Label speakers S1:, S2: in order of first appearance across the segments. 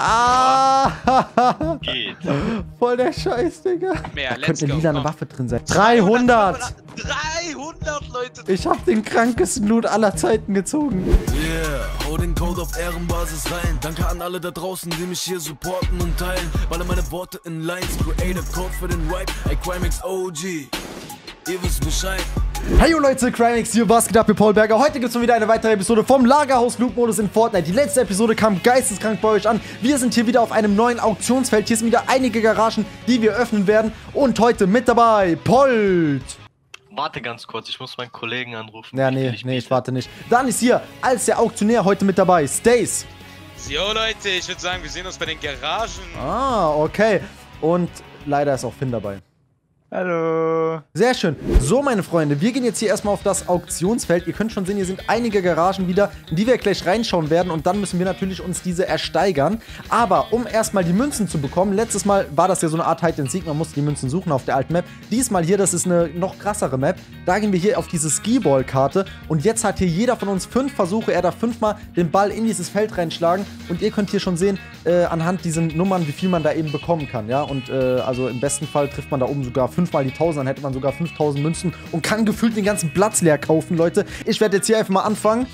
S1: Ah!
S2: Geht.
S1: Voll der Scheiß, Digga.
S3: Mehr,
S1: Da
S3: let's
S1: könnte eine
S3: go.
S1: lila
S3: komm.
S1: Waffe drin sein. 300!
S3: 300 Leute.
S1: Ich hab den krankesten Loot aller Zeiten gezogen.
S4: Yeah, hau den Code auf Ehrenbasis rein. Danke an alle da draußen, die mich hier supporten und teilen. Baller meine Worte in Lines, create a Code für den Rap. Ey, Crimex OG, ihr wisst Bescheid.
S1: Hey yo Leute, Crymax hier, was geht ab, ihr Paul Berger? Heute gibt's schon wieder eine weitere Episode vom Lagerhaus Loot Modus in Fortnite. Die letzte Episode kam geisteskrank bei euch an. Wir sind hier wieder auf einem neuen Auktionsfeld. Hier sind wieder einige Garagen, die wir öffnen werden. Und heute mit dabei, Polt.
S2: Warte ganz kurz, ich muss meinen Kollegen anrufen.
S1: Ja, nee,
S2: ich
S1: nee, ich warte nicht. Dann ist hier als der Auktionär heute mit dabei, Stace.
S3: Jo Leute, ich würde sagen, wir sehen uns bei den Garagen.
S1: Ah, okay. Und leider ist auch Finn dabei.
S5: Hallo.
S1: Sehr schön. So, meine Freunde, wir gehen jetzt hier erstmal auf das Auktionsfeld. Ihr könnt schon sehen, hier sind einige Garagen wieder, in die wir gleich reinschauen werden. Und dann müssen wir natürlich uns diese ersteigern. Aber um erstmal die Münzen zu bekommen, letztes Mal war das ja so eine Art Hide and Seek. Man musste die Münzen suchen auf der alten Map. Diesmal hier, das ist eine noch krassere Map. Da gehen wir hier auf diese Skiball-Karte. Und jetzt hat hier jeder von uns fünf Versuche. Er darf fünfmal den Ball in dieses Feld reinschlagen. Und ihr könnt hier schon sehen, äh, anhand diesen Nummern, wie viel man da eben bekommen kann. Ja, und äh, also im besten Fall trifft man da oben sogar fünfmal die 1000, dann hätte man sogar 5000 Münzen und kann gefühlt den ganzen Platz leer kaufen, Leute. Ich werde jetzt hier einfach mal anfangen.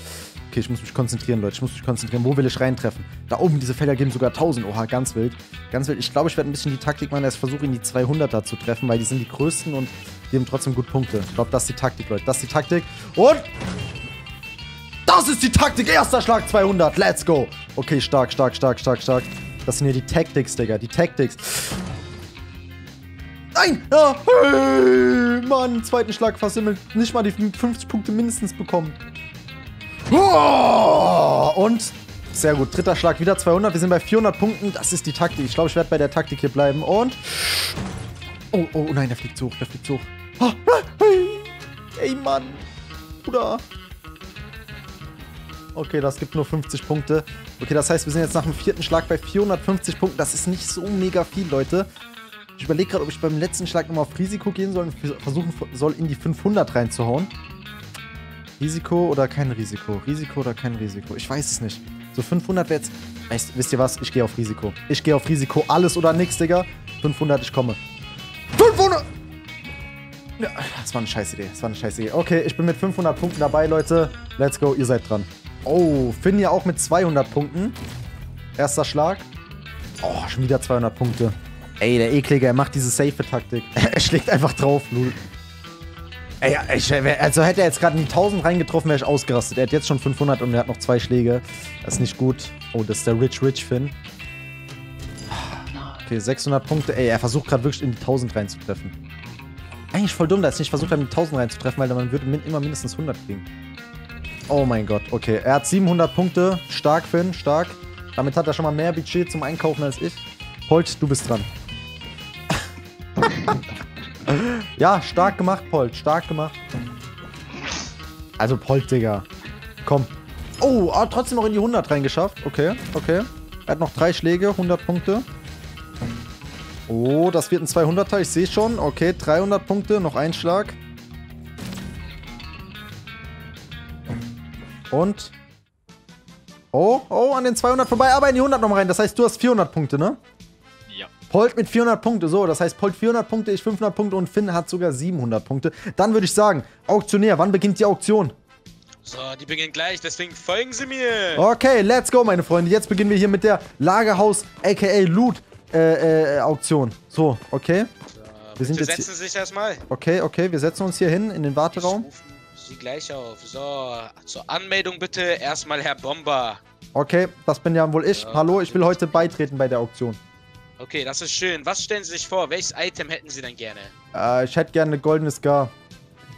S1: Okay, ich muss mich konzentrieren, Leute. Ich muss mich konzentrieren. Wo will ich reintreffen? Da oben, diese Felder geben sogar 1000. Oha, ganz wild. Ganz wild. Ich glaube, ich werde ein bisschen die Taktik machen, dass ich versuche, in die 200er zu treffen, weil die sind die größten und geben trotzdem gut Punkte. Ich glaube, das ist die Taktik, Leute. Das ist die Taktik. Und das ist die Taktik. Erster Schlag 200. Let's go. Okay, stark, stark, stark, stark, stark. Das sind hier die Tactics, Digga. Die Tactics. Nein! Ja. Hey, Mann, zweiten Schlag versimmelt. Nicht mal die 50 Punkte mindestens bekommen. Oh, und sehr gut. Dritter Schlag wieder 200. Wir sind bei 400 Punkten. Das ist die Taktik. Ich glaube, ich werde bei der Taktik hier bleiben. Und. Oh, oh nein, der fliegt zu hoch. Der fliegt hoch. Ah, ah, hey. Ey, Mann. Bruder. Okay, das gibt nur 50 Punkte. Okay, das heißt, wir sind jetzt nach dem vierten Schlag bei 450 Punkten. Das ist nicht so mega viel, Leute. Ich überlege gerade, ob ich beim letzten Schlag nochmal auf Risiko gehen soll und versuchen soll, in die 500 reinzuhauen. Risiko oder kein Risiko? Risiko oder kein Risiko? Ich weiß es nicht. So 500 wäre jetzt... Weißt, wisst ihr was? Ich gehe auf Risiko. Ich gehe auf Risiko. Alles oder nix, Digga. 500, ich komme. 500! Ja, das war eine scheiß Idee. Das war eine scheiß Idee. Okay, ich bin mit 500 Punkten dabei, Leute. Let's go. Ihr seid dran. Oh, Finn ja auch mit 200 Punkten. Erster Schlag. Oh, schon wieder 200 Punkte. Ey, der Eklige, er macht diese Safe-Taktik. er schlägt einfach drauf, Lul. Ey, ich, also hätte er jetzt gerade in die 1000 reingetroffen, wäre ich ausgerastet. Er hat jetzt schon 500 und er hat noch zwei Schläge. Das ist nicht gut. Oh, das ist der Rich Rich Finn. Okay, 600 Punkte. Ey, er versucht gerade wirklich in die 1000 reinzutreffen. Eigentlich voll dumm, dass er nicht versucht hat, in die 1000 reinzutreffen, weil man würde immer mindestens 100 kriegen. Oh mein Gott, okay. Er hat 700 Punkte. Stark, Finn, stark. Damit hat er schon mal mehr Budget zum Einkaufen als ich. Polt, du bist dran. ja, stark gemacht, Polt. Stark gemacht. Also Polt, Digga. Komm. Oh, ah, trotzdem noch in die 100 reingeschafft. Okay, okay. Er hat noch drei Schläge, 100 Punkte. Oh, das wird ein 200er, ich sehe schon. Okay, 300 Punkte, noch ein Schlag. Und... Oh, oh, an den 200 vorbei, aber in die 100 noch rein. Das heißt, du hast 400 Punkte, ne? Polt mit 400 Punkte, so, das heißt, Polt 400 Punkte, ich 500 Punkte und Finn hat sogar 700 Punkte. Dann würde ich sagen, Auktionär, wann beginnt die Auktion?
S3: So, die beginnen gleich, deswegen folgen Sie mir.
S1: Okay, let's go, meine Freunde. Jetzt beginnen wir hier mit der Lagerhaus, aka Loot, äh, äh, Auktion. So, okay.
S3: So,
S1: wir sind jetzt
S3: setzen Sie sich erstmal.
S1: Okay, okay, wir setzen uns hier hin in den
S3: Ich
S1: Warteraum.
S3: rufe Sie gleich auf. So, zur Anmeldung bitte erstmal Herr Bomber.
S1: Okay, das bin ja wohl ich.
S3: Ja.
S1: Hallo, ich will heute beitreten bei der Auktion.
S3: Okay, das ist schön. Was stellen Sie sich vor? Welches Item hätten Sie denn gerne?
S1: Äh, ich hätte gerne eine goldene Scar.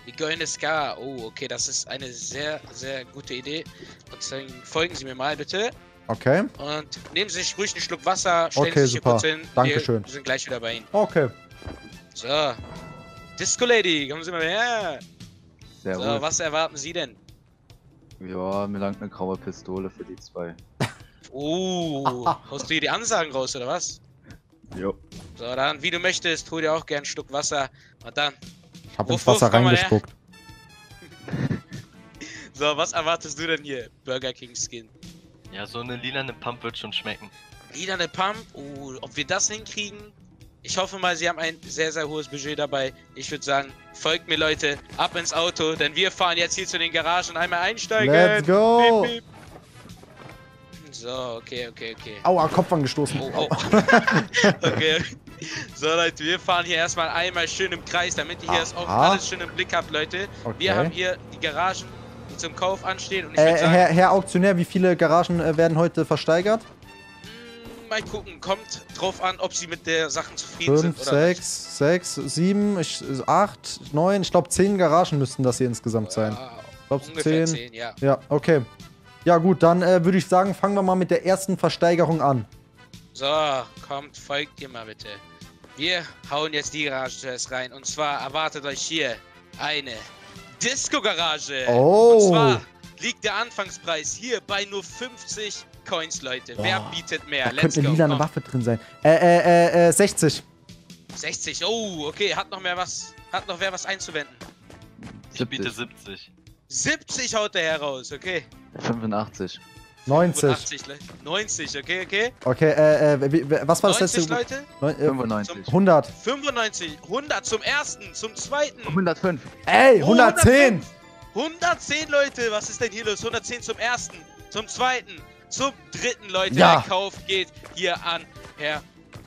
S3: Die goldene Scar. Oh, okay, das ist eine sehr, sehr gute Idee. Und dann folgen Sie mir mal bitte.
S1: Okay,
S3: Und nehmen Sie sich ruhig einen Schluck Wasser. Stellen
S1: Okay,
S3: Sie sich
S1: super.
S3: hier kurz hin.
S1: Dankeschön.
S3: Wir sind gleich wieder bei Ihnen.
S1: okay.
S3: So. Disco Lady, kommen Sie mal her.
S5: Servus.
S3: So, was erwarten Sie denn?
S5: Ja, mir langt eine graue Pistole für die zwei.
S3: Oh, haust du hier die Ansagen raus, oder was?
S5: Jo.
S3: So, dann, wie du möchtest, hol dir auch gern ein Stück Wasser. Und dann,
S1: Ich hab
S3: Wuff,
S1: ins Wasser
S3: wuff,
S1: reingespuckt.
S3: so, was erwartest du denn hier? Burger King Skin.
S2: Ja, so eine lilane Pump wird schon schmecken.
S3: Lilane Pump. Oh, ob wir das hinkriegen? Ich hoffe mal, sie haben ein sehr, sehr hohes Budget dabei. Ich würde sagen, folgt mir Leute, ab ins Auto, denn wir fahren jetzt hier zu den Garagen. Einmal einsteigen.
S1: Let's go.
S3: Piep, piep. So, okay, okay, okay.
S1: Aua, Kopf angestoßen.
S3: Oh, oh. okay. So, Leute, wir fahren hier erstmal einmal schön im Kreis, damit ihr hier das auch alles schön im Blick habt, Leute.
S1: Okay.
S3: Wir haben hier die Garagen, die zum Kauf anstehen.
S1: Äh,
S3: sagen,
S1: Herr, Herr Auktionär, wie viele Garagen äh, werden heute versteigert?
S3: mh, mal gucken, kommt drauf an, ob sie mit der Sachen zufrieden
S1: Fünf,
S3: sind oder nicht.
S1: sechs, sechs, sieben, ich, acht, neun. Ich glaube, zehn Garagen müssten das hier insgesamt sein.
S3: Ja,
S1: Ich glaube,
S3: ungefähr
S1: zehn.
S3: 10, ja.
S1: Ja, okay. Ja, gut, dann äh, würde ich sagen, fangen wir mal mit der ersten Versteigerung an.
S3: So, kommt, folgt ihr mal bitte. Wir hauen jetzt die Garage zuerst rein. Und zwar erwartet euch hier eine Disco-Garage.
S1: Oh.
S3: Und zwar liegt der Anfangspreis hier bei nur 50 Coins, Leute. Wer
S1: Boah.
S3: bietet mehr?
S1: Da
S3: Let's
S1: könnte eine
S3: go.
S1: lila eine. Waffe drin sein. Äh, äh, äh, äh, 60.
S3: 60. Oh, okay. Hat noch mehr was. Hat noch wer was einzuwenden?
S2: Ich biete
S5: 70.
S2: 70.
S3: 70 haut der heraus, okay.
S5: 85.
S1: 90.
S3: 85, Leute. 90, okay, okay.
S1: Okay, äh, äh, wie, was war das
S3: 90,
S1: letzte?
S3: Leute.
S1: Neun, äh,
S5: 95.
S1: 100.
S3: 95. 100 zum ersten, zum zweiten.
S5: 105.
S1: Ey,
S3: Oh,
S1: 110.
S3: 110 Leute, was ist denn hier los? 110 zum ersten, zum zweiten, zum dritten, Leute.
S1: Ja.
S3: Der Kauf geht hier an Herr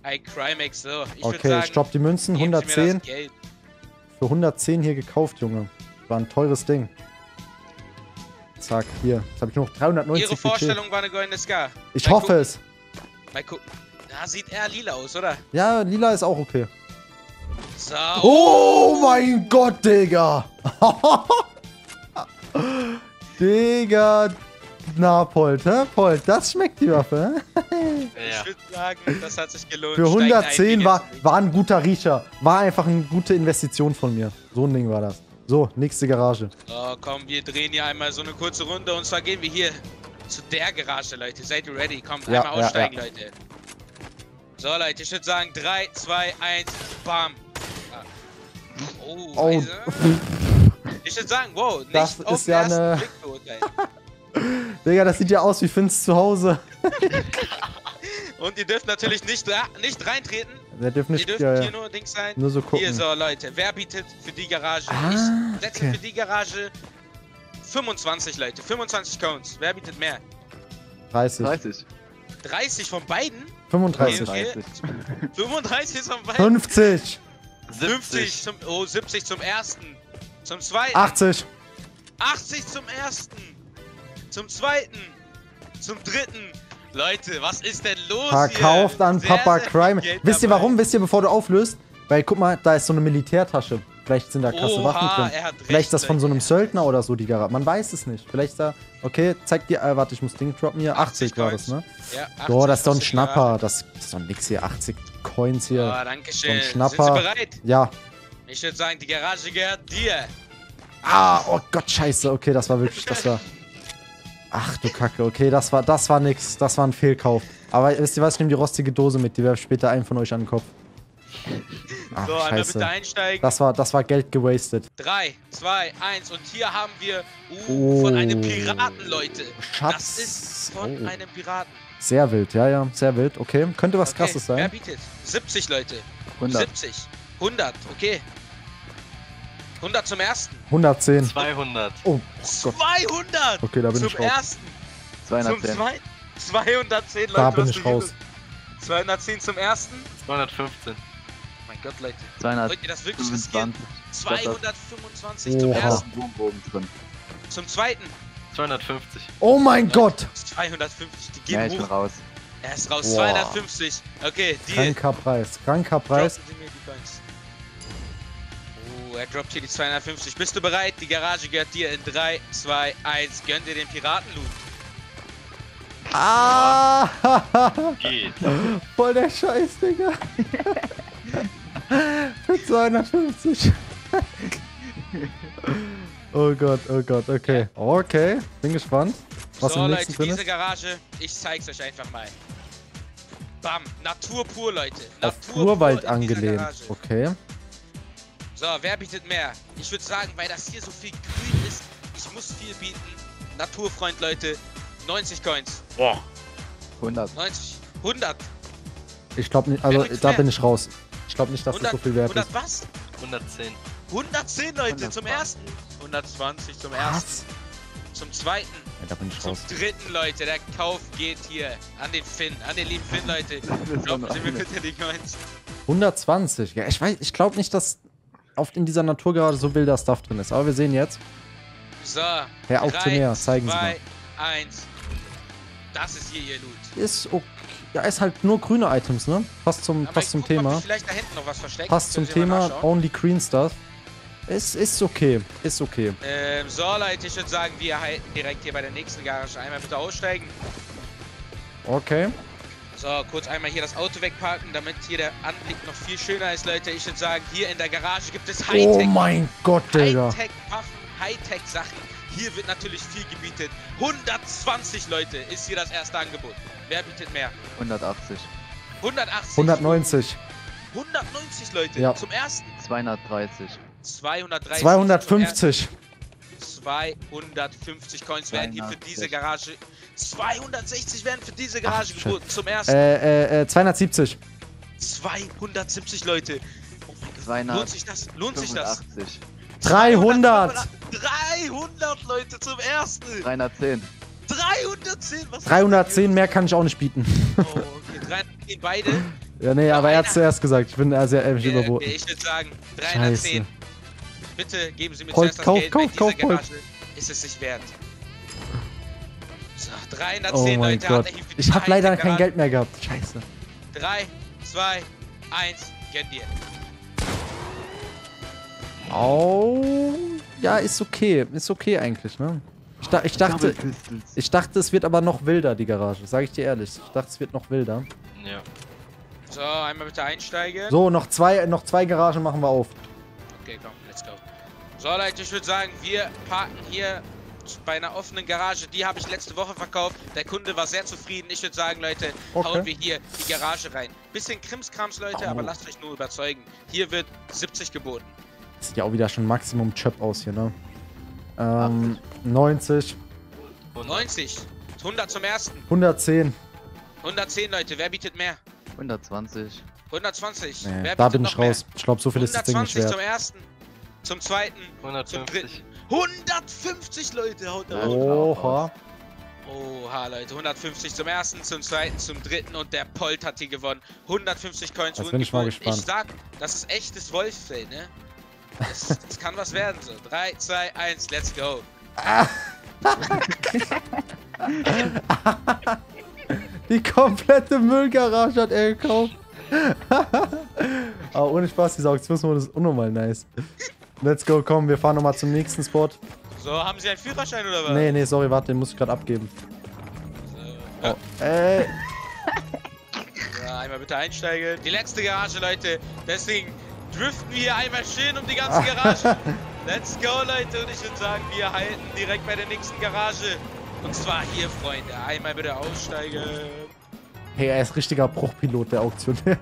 S3: iCrimex. So, ich
S1: Okay,
S3: sagen,
S1: ich dropp die Münzen.
S3: geben Sie mir
S1: 110.
S3: das Geld.
S1: Für 110 hier gekauft, Junge. War ein teures Ding. Zack, hier. Jetzt habe ich nur noch 390
S3: Ihre
S1: Budget.
S3: Vorstellung war eine goldene Scar.
S1: Ich
S3: Mal
S1: hoffe
S3: gucken.
S1: es.
S3: Mal gucken. Da sieht eher lila aus, oder?
S1: Ja, lila ist auch okay.
S3: So.
S1: Oh mein Gott, Digga. Digga. Na, Polt, hä? Polt, das schmeckt die Waffe?
S3: Ich würde sagen, das hat sich gelohnt.
S1: Für
S3: Steigt ein,
S1: 110
S3: wie
S1: war, war ein guter Riecher. War einfach eine gute Investition von mir. So ein Ding war das. So, nächste Garage.
S3: So, komm, wir drehen hier einmal so eine kurze Runde und zwar gehen wir hier zu der Garage, Leute. Seid ihr ready? Kommt,
S1: Ja,
S3: einmal
S1: ja,
S3: aussteigen, Leute. So, Leute, ich würde sagen 3, 2, 1, bam. Ah. Oh,
S1: Oh.
S3: Ich würde sagen, wow, nicht
S1: Das
S3: auf
S1: ist ja eine-
S3: Blick beurteilen.
S1: Digga, das sieht ja aus wie Finns zu Hause.
S3: Und ihr dürft natürlich nicht, ra- nicht reintreten.
S1: Der dürft
S3: Ihr
S1: nicht
S3: dürft
S1: ja,
S3: hier nur Dings sein.
S1: nur so gucken.
S3: Hier, so, Leute, wer bietet für die Garage?
S1: Ah,
S3: ich setze
S1: okay.
S3: für die Garage 25, Leute. 25 Counts. Wer bietet mehr?
S1: 30.
S5: 30.
S3: 30 von beiden?
S1: 35.
S3: Okay.
S5: 30.
S3: 35 von beiden?
S1: 50.
S3: 50 zum, oh, 70 zum ersten. Zum zweiten.
S1: 80.
S3: 80 zum ersten. Zum zweiten. Zum dritten. Leute, was ist denn los
S1: Verkauft
S3: hier?
S1: an
S3: Sehr,
S1: Papa
S3: sehr
S1: Crime.
S3: Geld
S1: Wisst ihr warum? Wisst ihr, bevor du auflöst? Weil, guck mal, da ist so eine Militärtasche. Vielleicht sind da krasse
S3: Oha,
S1: Waffen drin.
S3: er recht,
S1: Vielleicht ist das von so einem. Söldner oder so, die Garage. Man weiß es nicht. Vielleicht da. Okay, zeig dir. Äh, warte, ich muss Ding droppen hier. 80,
S3: 80
S1: war das, ne?
S3: Ja,
S1: So, das ist doch ein
S3: 80
S1: Schnapper. Das ist doch nix hier. 80 Coins
S3: Ja,
S1: hier.
S3: oh, danke
S1: So ein
S3: schön.
S1: Schnapper.
S3: Sind Sie bereit?
S1: Ja.
S3: Ich würde sagen, die Garage gehört dir.
S1: Ah, oh Gott, scheiße. Okay, das war wirklich. Das war. Ach du Kacke, okay, das war, das war nix. Das war ein Fehlkauf. Aber wisst ihr was? Ich nehme die rostige Dose mit. Die werfe später einen von euch an den Kopf. Ach,
S3: so, einmal bitte einsteigen.
S1: Das war, das war Geld gewastet.
S3: 3, 2, 1 und hier haben wir uh,
S1: Oh.
S3: von einem Piraten, Leute.
S1: Schatz.
S3: Das ist von
S1: Oh.
S3: einem Piraten.
S1: Sehr wild, ja, ja, sehr wild. Okay, könnte was
S3: Okay,
S1: krasses
S3: Wer
S1: sein.
S3: bietet? 70 Leute.
S5: 100.
S3: 70. 100, okay. 100 zum ersten.
S1: 110.
S2: 200.
S1: Oh, Gott.
S3: 200!
S1: Okay, da bin
S3: zum
S1: ich raus.
S3: ersten. Zum
S5: 210.
S3: zweiten. 210 Leute.
S1: Da bin
S3: was
S1: ich raus.
S3: los? 210 zum ersten.
S2: 215.
S3: Oh mein Gott, Leute.
S5: 225.
S3: Wollt ihr das wirklich riskieren? 225 zum ersten.
S5: Boom drin.
S3: Zum zweiten.
S2: 250.
S1: Oh mein Gott!
S3: 250. Die
S5: Ja,
S3: gehen
S5: ich bin
S3: hoch.
S5: raus.
S3: Er ist raus.
S1: Boah.
S3: 250. Okay, Deal.
S1: Kranker Preis. Kranker Preis.
S3: Er droppt hier die 250. Bist du bereit? Die Garage gehört dir in 3, 2, 1. Gönn dir den Piratenloot.
S1: Ah!
S2: Geht.
S1: Voll der Scheiß, Digga. Für 250. oh Gott, oh Gott, okay. Okay, bin gespannt, was
S3: so,
S1: im
S3: Leute,
S1: nächsten drin
S3: diese
S1: ist.
S3: Garage, ich zeig's euch einfach mal. Bam, Natur pur, Leute.
S1: Auf
S3: Natur pur
S1: Urwald
S3: in dieser
S1: angelehnt. Okay.
S3: So, wer bietet mehr? Ich würde sagen, weil das hier so viel grün ist, ich muss viel bieten. Naturfreund, Leute. 90 Coins.
S5: 100.
S3: 90. 100.
S1: Ich glaube nicht, also da
S3: mehr?
S1: bin ich raus. Ich glaube nicht, dass
S3: 100,
S1: das so viel wert
S3: 100
S1: ist.
S3: was?
S2: 110.
S3: 110 Leute zum
S5: 120.
S3: ersten. 120 zum ersten.
S1: Was?
S3: Zum zweiten.
S1: Ja, da bin ich
S3: Zum
S1: raus.
S3: dritten, Leute. Der Kauf geht hier an den Finn. An den lieben Finn, Leute. Glauben Sie mir bitte die Coins.
S1: 120. Ja, ich weiß, ich glaube nicht, dass oft in dieser Natur gerade so wilder Stuff drin ist. Aber wir sehen jetzt.
S3: So.
S1: Herr Auktionär, zeigen Sie mal.
S3: eins. Das ist hier Ihr Loot.
S1: Ist okay. Ja, ist halt nur grüne Items, ne? Passt zum,
S3: Aber
S1: passt zum
S3: guck
S1: Thema.
S3: ich Vielleicht da hinten noch was versteckt.
S1: Passt zum
S3: Können
S1: Thema. Only green stuff. Ist, ist okay. Ist okay.
S3: Ähm, so Leute, ich würde sagen, wir halten direkt hier bei der nächsten Garage. Einmal bitte aussteigen.
S1: Okay.
S3: So, kurz einmal hier das Auto wegparken, damit hier der Anblick noch viel schöner ist, Leute. Ich würde sagen, hier in der Garage gibt es
S1: Oh
S3: Hightech.
S1: mein Gott, Digga.
S3: Hightech-Waffen, Hightech-Sachen. Hier wird natürlich viel gebietet. 120 Leute ist hier das erste Angebot. Wer bietet mehr?
S5: 180,
S3: 180.
S1: 190.
S3: 190 Leute
S1: Ja.
S3: zum ersten.
S5: 230,
S3: 230.
S1: 250.
S3: 250 Coins werden hier für
S5: 260.
S3: diese Garage. 260 werden für diese Garage
S1: Ach,
S3: geboten. Zum ersten.
S1: Äh, äh, äh, 270.
S3: 270 Leute. Oh mein Gott. Lohnt sich das? Lohnt sich das?
S5: 85,
S1: 300.
S3: 300 Leute zum ersten.
S5: 310,
S3: 310. Was ist
S1: 310 mehr kann ich auch nicht bieten.
S3: Oh, okay. 310 beide.
S1: Ja, nee, aber er hat zuerst gesagt. Ich bin äh, sehr ehrlich
S3: Okay,
S1: überboten.
S3: okay, ich würde sagen 310.
S1: Scheiße.
S3: Bitte geben Sie mir
S1: Colt,
S3: zuerst das
S1: kauf,
S3: Geld.
S1: kauf, kauf.
S3: Garage ist es sich wert. So, 310
S1: Oh mein
S3: Leute
S1: Gott. Ich habe leider kein. Geld mehr gehabt. Scheiße.
S3: 3, 2, 1, gönn dir.
S1: Oh. Ja, ist okay. Ist okay eigentlich, ne? Ich, da, ich dachte, ich dachte, es wird aber noch wilder, die Garage. Sag ich dir ehrlich. Ich dachte, es wird noch wilder.
S2: Ja.
S3: So, einmal bitte einsteigen.
S1: So, noch zwei, noch zwei Garagen machen wir auf.
S3: Okay, komm, let's go. So, Leute, ich würde sagen, wir parken hier bei einer offenen Garage. Die habe ich letzte Woche verkauft. Der Kunde war sehr zufrieden. Ich würde sagen, Leute,
S1: Okay.
S3: hauen wir hier die Garage rein. Bisschen Krimskrams, Leute,
S1: Au.
S3: aber lasst euch nur überzeugen. Hier wird 70 geboten.
S1: Sieht ja auch wieder schon Maximum Chöp aus hier, ne? Ähm, 90,
S3: 90. 100 zum ersten.
S1: 110.
S3: 110, Leute. Wer bietet mehr?
S5: 120,
S3: 120.
S1: Nee,
S3: Wer
S1: da
S3: bietet
S1: bin
S3: noch
S1: ich raus. Ich glaube, so viel
S3: Mehr?
S1: ist das Ding nicht
S3: 120
S1: wert.
S3: zum ersten. Zum zweiten. Zum
S2: 150.
S3: dritten. 150 Leute haut er.
S1: Oha.
S3: Oha, Leute, 150 zum ersten, zum zweiten, zum dritten und der Polt hat hier gewonnen. 150 Coins wurden
S1: bin ich mal gespannt.
S3: Ich sag, das ist echtes Wolfsfell, ne? Das, das kann was werden so. 3, 2, 1, let's go.
S1: Die komplette Müllgarage hat er gekauft. Aber ohne Spaß, dieser Auktionsmodus ist unnormal nice. Let's go, komm, wir fahren nochmal zum nächsten Spot.
S3: So, haben Sie einen Führerschein oder was?
S1: Nee, nee, sorry, warte, den muss ich gerade abgeben.
S3: So, ja.
S1: Oh, ey,
S3: So, einmal bitte einsteigen. Die letzte Garage, Leute. Deswegen driften wir hier einmal schön um die ganze Garage. Let's go, Leute. Und ich würde sagen, wir halten direkt bei der nächsten Garage. Und zwar hier, Freunde. Einmal bitte aussteigen.
S1: hey, er ist richtiger Bruchpilot, der Auktionär.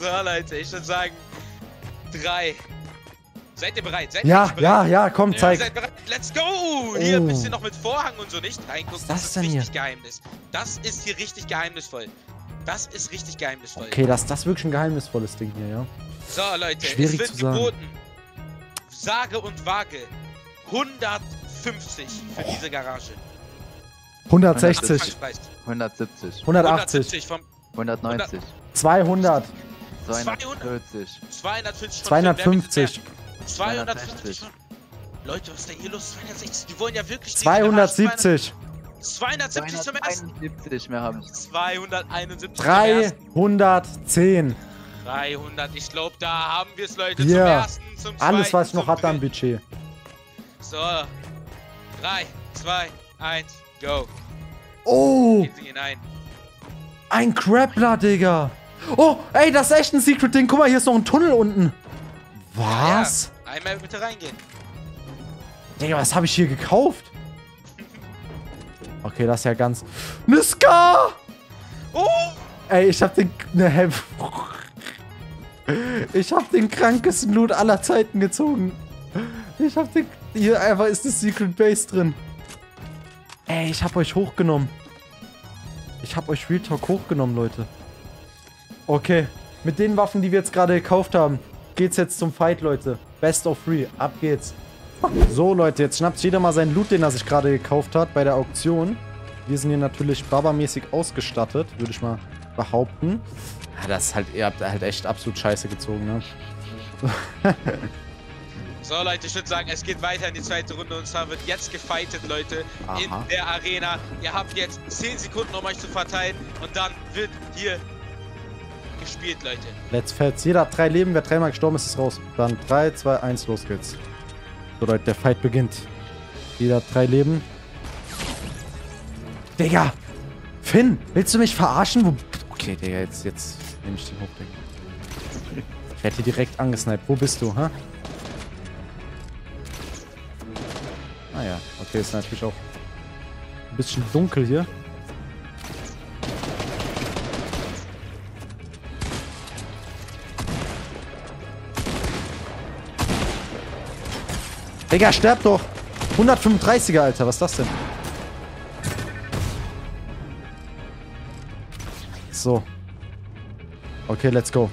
S3: So, Leute, ich würde sagen, drei. Seid ihr bereit? Seid ihr
S1: Ja,
S3: bereit?
S1: ja, ja, komm, zeig.
S3: seid bereit? Let's go! Hier
S1: Oh.
S3: ein bisschen noch mit Vorhang und so nicht reingucken.
S1: Was ist das
S3: ist
S1: denn hier?
S3: richtig Geheimnis. Das ist hier richtig geheimnisvoll. Das ist richtig geheimnisvoll.
S1: Okay, das, das ist wirklich ein geheimnisvolles Ding hier, ja.
S3: So, Leute,
S1: Schwierig
S3: es wird geboten. Sage und Waage. 150 für diese Garage.
S1: 160,
S3: Anfangspreis.
S5: 170,
S1: 180,
S3: vom
S5: 190,
S1: 200,
S5: 240,
S3: 250 von
S1: 250,
S3: Finn. Wer bietet mehr? 250 von... Leute, was ist denn hier los? 260. Die wollen ja wirklich diese
S1: 270,
S3: Garage 270 zum ersten.
S5: 271 mehr habe ich.
S3: 271 zum ersten.
S1: 310.
S3: 300. Ich glaube, da haben wir es, Leute.
S1: Ja.
S3: Zum ersten, zum zweiten,
S1: Alles, was ich noch hatte am. Budget.
S3: So. 3, 2, 1, go.
S1: Oh,
S3: hinein.
S1: ein Grappler, Digga. Oh, ey, das ist echt ein Secret-Ding. Guck mal, hier ist noch ein Tunnel unten. Was?
S3: Ja, einmal bitte reingehen.
S1: Digga, was habe ich hier gekauft? Okay, das ist ja ganz... Ne Ska!
S3: Oh!
S1: Ey, ich hab den... Ne? Ich hab den krankesten Loot aller Zeiten gezogen. Ich hab den... Hier einfach ist das Secret Base drin. Ey, ich hab euch hochgenommen. Ich habe euch Real Talk hochgenommen, Leute. Okay. Mit den Waffen, die wir jetzt gerade gekauft haben, geht's jetzt zum Fight, Leute. Best of three. Ab geht's. So, Leute, jetzt schnappt jeder mal seinen Loot, den er sich gerade gekauft hat bei der Auktion. Wir sind hier natürlich babamäßig ausgestattet, würde ich mal behaupten. Ja, das ist halt, ihr habt halt echt absolut scheiße gezogen, ne?
S3: So, Leute, ich würde sagen, es geht weiter in die zweite Runde und zwar wird jetzt gefightet, Leute,
S1: Aha.
S3: in der Arena. Ihr habt jetzt 10 Sekunden, um euch zu verteilen und dann wird hier gespielt, Leute.
S1: Let's Fets. Jeder hat drei Leben. Wer dreimal gestorben ist, ist raus. Dann 3, 2, 1, los geht's. So, Leute, der Fight beginnt. Jeder hat drei Leben. Digga! Finn, willst du mich verarschen? Okay, Digga, jetzt, jetzt nehme ich den hoch, Digga. Ich werde hier direkt angesniped. Wo bist du, hä? Ah ja, okay, ist natürlich auch ein bisschen dunkel hier. Digga, sterb doch! 135er, Alter, was ist das denn? So. Okay, let's go.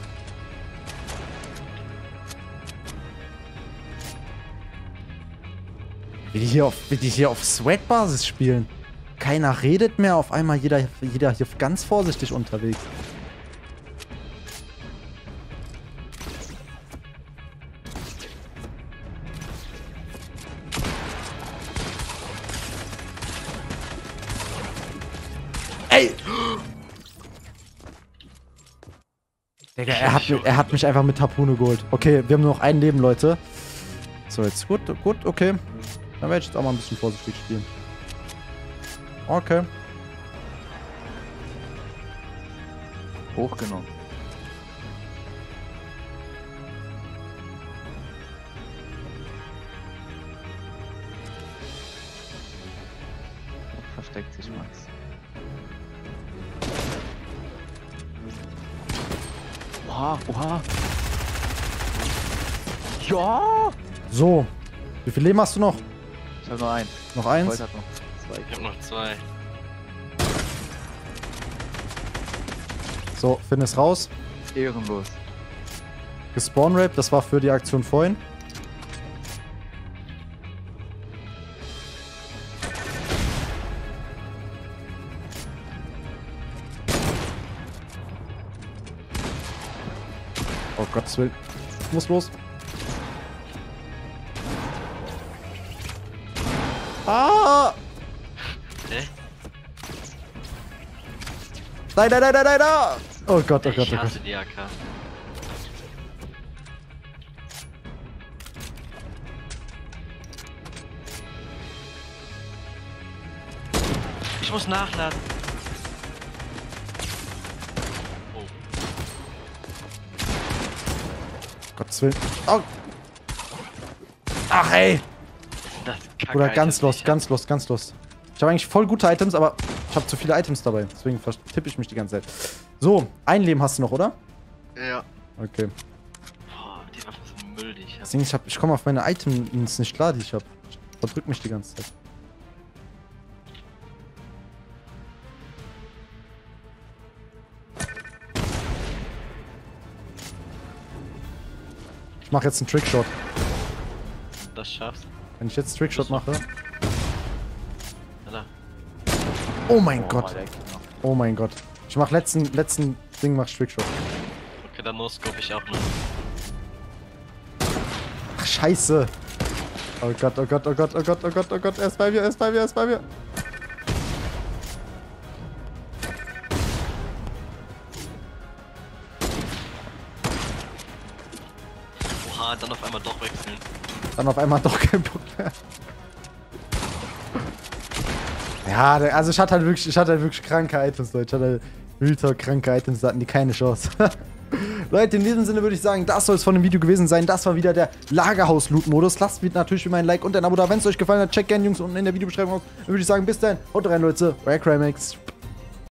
S1: Wie die hier auf, wie die hier auf Sweat-Basis spielen. Keiner redet mehr, auf einmal jeder, jeder hier ganz vorsichtig unterwegs. Ey! Digga, er hat, er hat mich einfach mit Harpune geholt. Okay, wir haben nur noch ein Leben, Leute. So, jetzt gut, gut, okay. Dann werde ich jetzt auch mal ein bisschen vorsichtig spielen. Okay.
S5: Hochgenommen. Oha, oha. Ja!
S1: So. Wie viel Leben hast du noch?
S5: Ich habe nur einen.
S1: Noch eins?
S5: Heute hat noch zwei.
S2: Ich hab noch zwei.
S1: So, Finn ist raus.
S5: Ehrenlos.
S1: Gespawn Rape, das war für die Aktion vorhin. Gottes Willen. Ich muss los. Ah!
S2: Hä?
S1: Nein, nein, nein, nein, nein, nein! Oh Gott, oh Gott, oh
S2: ich
S1: Gott.
S2: hasse die AK. Ich muss nachladen.
S1: Gottes Willen. Oh. Ach ey! Oder ganz lost,
S2: nicht.
S1: ganz lost, ganz lost. Ich habe eigentlich voll gute Items, aber ich habe zu viele Items dabei. Deswegen tippe ich mich die ganze Zeit. So, ein Leben hast du noch, oder?
S2: Ja.
S1: Okay.
S2: Boah, die Waffen sind Müll, die ich hab-
S1: ich komme auf meine Items nicht klar, die ich habe. Ich verdrück mich die ganze Zeit. Mache jetzt einen Trickshot.
S2: Das schaffst.
S1: Wenn ich jetzt Trickshot mache.
S2: Alter.
S1: Oh mein
S5: Oh,
S1: Gott.
S5: noch.
S1: Oh mein Gott. Ich mach letzten, letzten Ding, mach ich Trickshot.
S2: Okay, dann no-scope ich auch noch.
S1: Ach, scheiße. Oh Gott, oh Gott, oh Gott, oh Gott, oh Gott, oh Gott. Er ist bei mir, er ist bei mir, er ist bei mir.
S2: Dann auf einmal doch
S1: kein Bock mehr. Ja, also ich hatte halt wirklich, ich hatte halt wirklich kranke Items, Leute. Ich hatte halt ultra kranke Items, da hatten die keine Chance. Leute, in diesem Sinne würde ich sagen, das soll es von dem Video gewesen sein. Das war wieder der Lagerhaus-Loot-Modus. Lasst mir natürlich wie ein Like und ein Abo da. Wenn es euch gefallen hat, checkt gerne Jungs unten in der Videobeschreibung aus. Dann würde ich sagen, bis dann. Haut rein, Leute. Euer.